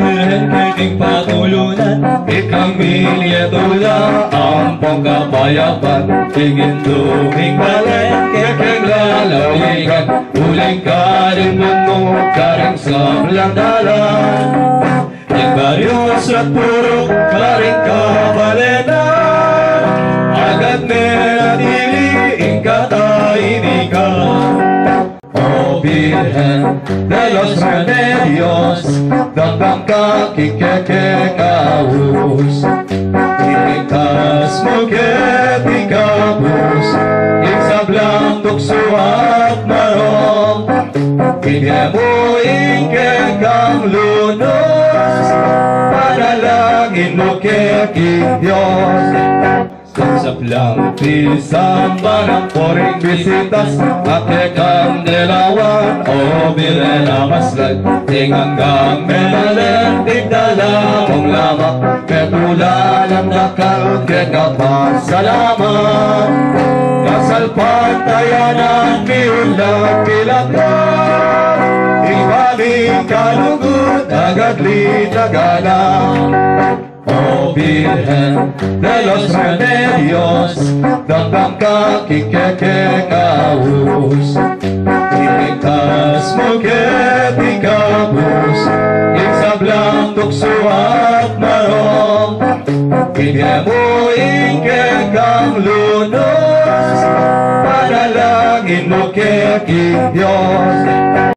Nagdating patulunan Ikamilia tula Ang pagkabayapan Tingin duhing balik Kakagalawigan Uling karing mano Karing sablang dalan Ang baryo sa puro Karing kabalena Δεν είναι μόνο η μογγελή, η μογγελή. Η μογγελή μου η μογγελή. Η μογγελή είναι η μογγελή. Η μογγελή Saplang tisamba ng poring bisitas At ikang dilawan o bilenamaslan Ting hanggang menalen tigdala mong lama Petula ng nakal kekapang salama Kasalpat tayanan miulang kilatan Ibalik kalugod agad li tagalang virgen de los remedios, Dabdaka Kikeke Kaus. Imitas Muketi Kaus, Iksablam que Marom, Inemu Inke Kamlunos, Panalangin mo Keki Dios.